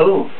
Oh.